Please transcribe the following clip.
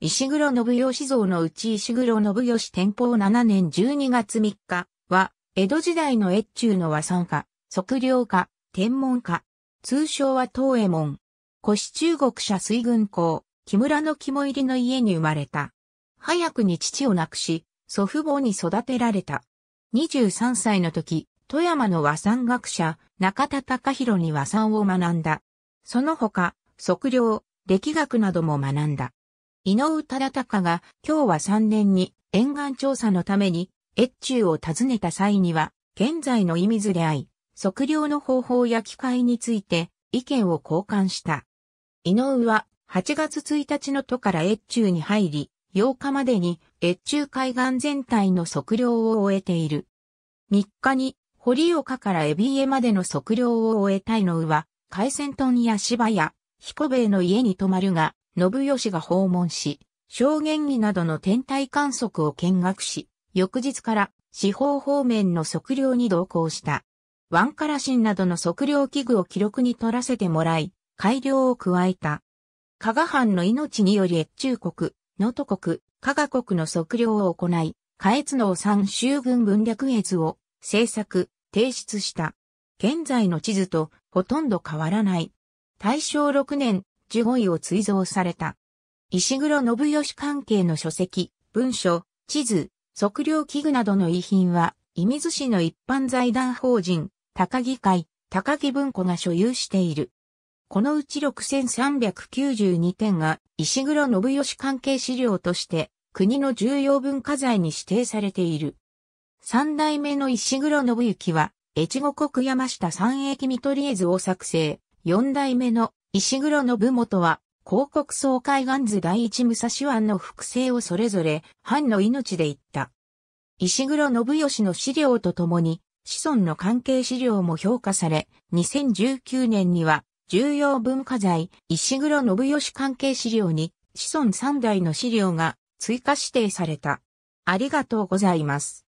石黒信義像のうち石黒信義天保7年12月3日は、江戸時代の越中の和算家、測量家、天文家、通称は東右衛門。古史中国社水軍公、木村の肝入りの家に生まれた。早くに父を亡くし、祖父母に育てられた。23歳の時、富山の和算学者、中田隆弘に和算を学んだ。その他、測量、力学なども学んだ。伊能忠敬が今日は3年に沿岸調査のために越中を訪ねた際には、現在の意味図であい、測量の方法や機械について意見を交換した。伊能は8月1日の都から越中に入り、8日までに越中海岸全体の測量を終えている。3日に堀岡からエビエまでの測量を終えたいのは、海鮮豚や芝や彦兵衛の家に泊まるが、信義が訪問し、証言儀などの天体観測を見学し、翌日から四方方面の測量に同行した。ワンカラシンなどの測量器具を記録に取らせてもらい、改良を加えた。加賀藩の命により越中国、能登国、加賀国の測量を行い、下越能三州軍分略絵図を制作、提出した。現在の地図とほとんど変わらない。大正6年、15位を追贈された。石黒信義関係の書籍、文書、地図、測量器具などの遺品は、射水市の一般財団法人、高木会、高木文庫が所有している。このうち6392点が石黒信義関係資料として国の重要文化財に指定されている。三代目の石黒信之は、越後国山下三駅見取り絵図を作成。四代目の石黒信元は、広告総海岸図第一武蔵湾の複製をそれぞれ、藩の命で言った。石黒信義の資料とともに、子孫の関係資料も評価され、2019年には、重要文化財、石黒信義関係資料に、子孫三代の資料が追加指定された。ありがとうございます。